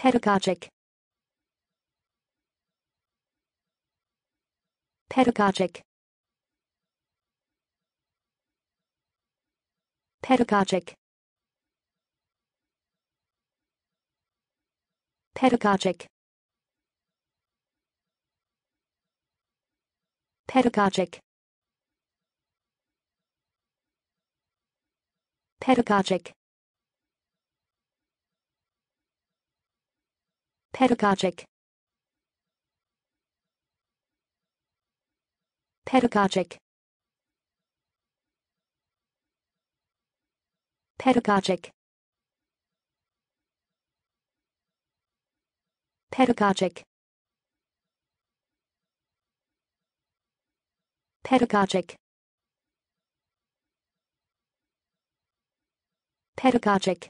pedagogic. Pedagogic. Pedagogic. Pedagogic. Pedagogic. Pedagogic pedagogic pedagogic pedagogic pedagogic pedagogic pedagogic